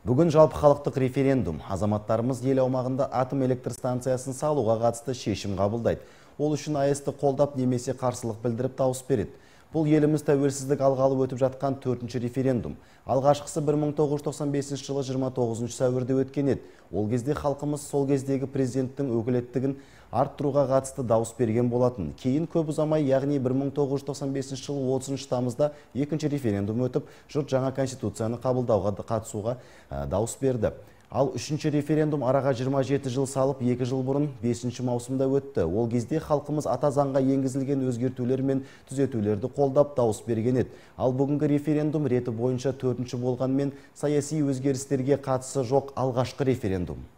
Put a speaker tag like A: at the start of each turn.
A: Бүгін жалпы халықтық референдум. Азаматтарымыз ел аумағында атом электр станциясын салуға қатысты шешім қабылдайды. Ол үшін АЭСті қолдап немесе қарсылық білдіріп дауыс береді. Бұл еліміз тәуелсіздік алғалы өтіп жатқан төртінші референдум. Алғашқысы 1995 жылы 29 сәуірде өткен еді. Ол кезде халқымыз сол кездегі президенттің өкілеттігін арттыруға қатысты дауыс берген болатын. Кейін көп ұзамай, яғни 1995 жылы 30 тамызда екінші референдум өтіп, жұрт жаңа конституцияны қабылдауға қатысуға дауыс берді. Ал үшінші референдум араға 27 жыл салып, 2 жыл бұрын 5 маусымда өтті. Ол кезде халқымыз ата заңға енгізілген өзгертулер мен түзетулерді қолдап дауыс берген еді. Ал бүгінгі референдум реті бойынша төртінші болғанмен саяси өзгерістерге қатысы жоқ алғашқы референдум.